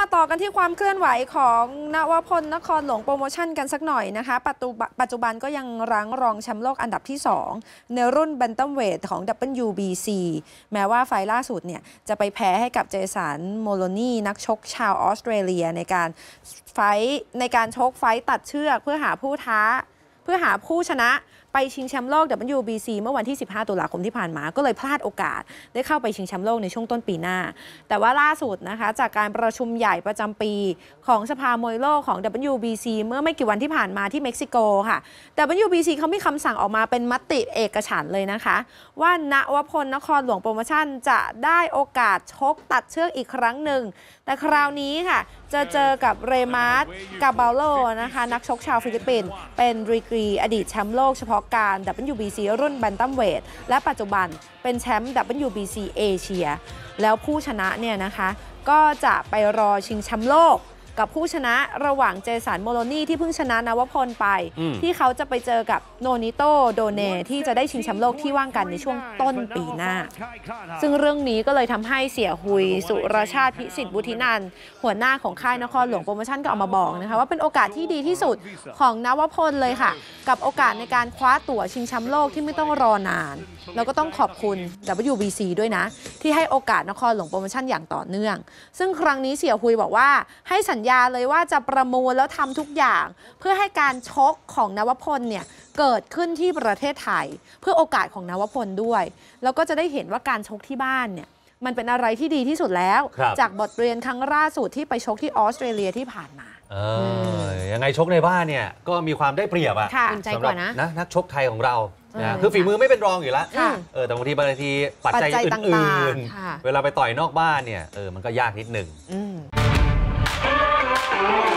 มาต่อกันที่ความเคลื่อนไหวของนวพลนครหลวงโปรโมชั่นกันสักหน่อยนะคะปัจจุบันปัจจุบันก็ยังรั้งรองแชมป์โลกอันดับที่ 2 ในรุ่นแบนตัมเวทของ WBC แม้ว่าไฟต์ล่าสุดเนี่ยจะไปแพ้ให้กับเจสันโมโลนีนักชกชาวออสเตรเลียในการไฟต์ในการชกไฟต์ตัดเชือกเพื่อหาผู้ท้า เพื่อหาผู้ชนะไปชิงแชมป์โลก WBC เมื่อวันที่ 15 ตุลาคมที่ผ่านมา ก็เลยพลาดโอกาส ได้เข้าไปชิงแชมป์โลกในช่วงต้นปีหน้า แต่ว่าล่าสุดนะคะจากการประชุมใหญ่ประจำปีของสภามวยโลกของ WBC เมื่อไม่กี่วันที่ผ่านมาที่เม็กซิโกค่ะ WBC เขามีคำสั่งออกมาเป็นมติเอกฉันท์เลยนะคะ ว่านวพลนครหลวงโปรโมชั่นจะได้โอกาสชกตัดเชือกอีกครั้งหนึ่ง แต่คราวนี้ค่ะจะเจอกับเรมาร์ตกาบาโลนะคะนักชกชาวฟิลิปปินส์เป็นดีกรีอดีตแชมป์โลกเฉพาะกาล WBC รุ่นแบนตัมเวทและปัจจุบันเป็นแชมป์ WBC เอเชีย แล้วผู้ชนะเนี่ยนะคะ ก็จะไปรอชิงแชมป์โลก กับผู้ชนะระหว่างเจสันโมโลนีที่เพิ่งชนะนวพลไปอืมที่เขาจะไปเจอกับโนนิโตโดแนร์ที่จะได้ชิงแชมป์โลกที่ว่างกันในช่วงต้นปีหน้า ซึ่งเรื่องนี้ก็เลยทำให้เสี่ยฮุย สุรชาติพิสิทธิ์บุธินันท์หัวหน้าของค่ายนครหลวงโปรโมชั่นก็ออกมาบอกนะคะว่าเป็นโอกาสที่ดีที่สุดของนวพลเลยค่ะ กับโอกาสในการคว้าตั๋วชิงแชมป์โลกที่ไม่ต้องรอนาน แล้วก็ต้องขอบคุณ WBC ด้วยนะ ที่ให้โอกาสนครหลวงโปรโมชั่นอย่างต่อเนื่อง ซึ่งครั้งนี้เสี่ยหุยบอกว่าให้สัญญาเลยว่าจะประมูลแล้วทำทุกอย่าง เพื่อให้การชกของนวพลเนี่ยเกิดขึ้นที่ประเทศไทย เพื่อโอกาสของนวพลด้วย แล้วก็จะได้เห็นว่าการชกที่บ้านเนี่ยมันเป็นอะไรที่ดีที่สุดแล้วครับจากบทเรียนครั้งล่าสุดที่ไปชกที่ออสเตรเลียที่ผ่านมาเออยังไงชกในบ้านเนี่ยก็มีความได้เปรียบอะค่ะอุ่นใจสำหกรับว่านะนะ นักชกไทยของเราเออนะคือฝีมือไม่เป็นรองอยู่แล้วค่ะเออแต่บางทีบางทีปัจจัยปัจจัยอื่ต่างนๆค่ะๆเวลาไปต่อยนอกบ้านเนี่ยเออมันก็ยากนิดหนึ่งอืม Thank you.